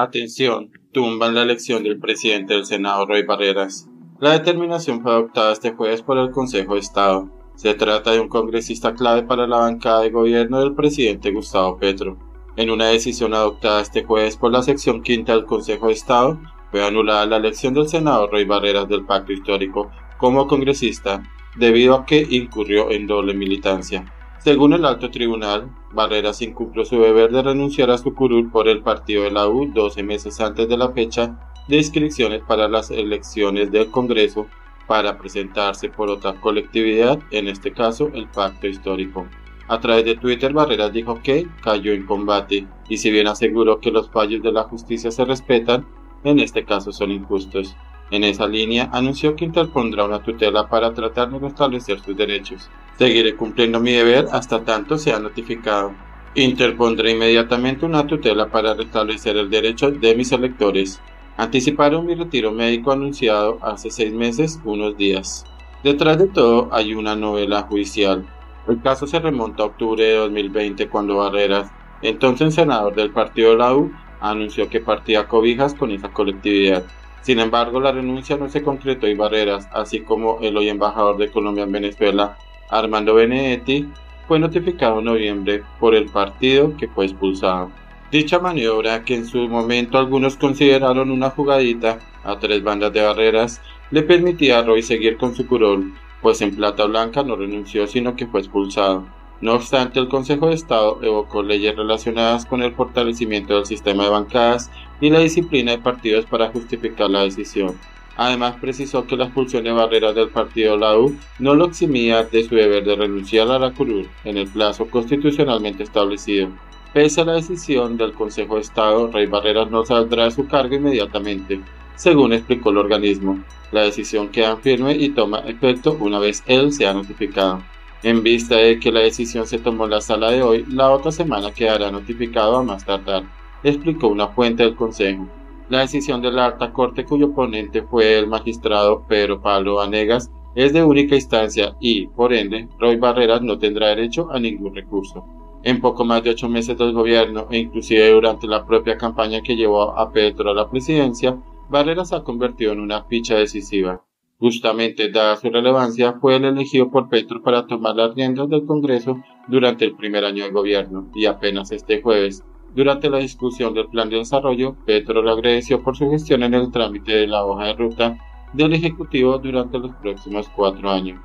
Atención, tumban la elección del presidente del Senado, Roy Barreras. La determinación fue adoptada este jueves por el Consejo de Estado. Se trata de un congresista clave para la bancada de gobierno del presidente Gustavo Petro. En una decisión adoptada este jueves por la sección quinta del Consejo de Estado, fue anulada la elección del senador Roy Barreras del Pacto Histórico como congresista debido a que incurrió en doble militancia. Según el alto tribunal, Barreras incumplió su deber de renunciar a su curul por el partido de la U 12 meses antes de la fecha de inscripciones para las elecciones del Congreso para presentarse por otra colectividad, en este caso el Pacto Histórico. A través de Twitter, Barreras dijo que cayó en combate y si bien aseguró que los fallos de la justicia se respetan, en este caso son injustos. En esa línea, anunció que interpondrá una tutela para tratar de restablecer sus derechos. Seguiré cumpliendo mi deber hasta tanto sea notificado. Interpondré inmediatamente una tutela para restablecer el derecho de mis electores. Anticiparon mi retiro médico anunciado hace seis meses, unos días. Detrás de todo hay una novela judicial. El caso se remonta a octubre de 2020 cuando Barreras, entonces senador del partido de anunció que partía cobijas con esa colectividad. Sin embargo, la renuncia no se concretó y Barreras, así como el hoy embajador de Colombia en Venezuela, Armando Benedetti, fue notificado en noviembre por el partido que fue expulsado. Dicha maniobra, que en su momento algunos consideraron una jugadita a tres bandas de barreras, le permitía a Roy seguir con su curol, pues en Plata Blanca no renunció sino que fue expulsado. No obstante, el Consejo de Estado evocó leyes relacionadas con el fortalecimiento del sistema de bancadas y la disciplina de partidos para justificar la decisión. Además, precisó que la expulsión de barreras del partido La U no lo eximía de su deber de renunciar a la curul en el plazo constitucionalmente establecido. Pese a la decisión del Consejo de Estado, Rey Barreras no saldrá de su cargo inmediatamente, según explicó el organismo. La decisión queda firme y toma efecto una vez él sea notificado. En vista de que la decisión se tomó en la sala de hoy, la otra semana quedará notificado a más tardar, explicó una fuente del Consejo. La decisión de la alta corte cuyo ponente fue el magistrado Pedro Pablo Vanegas es de única instancia y, por ende, Roy Barreras no tendrá derecho a ningún recurso. En poco más de ocho meses del gobierno e inclusive durante la propia campaña que llevó a Petro a la presidencia, Barreras se ha convertido en una ficha decisiva. Justamente, dada su relevancia, fue el elegido por Petro para tomar las riendas del Congreso durante el primer año de gobierno, y apenas este jueves, durante la discusión del plan de desarrollo, Petro le agradeció por su gestión en el trámite de la hoja de ruta del Ejecutivo durante los próximos cuatro años.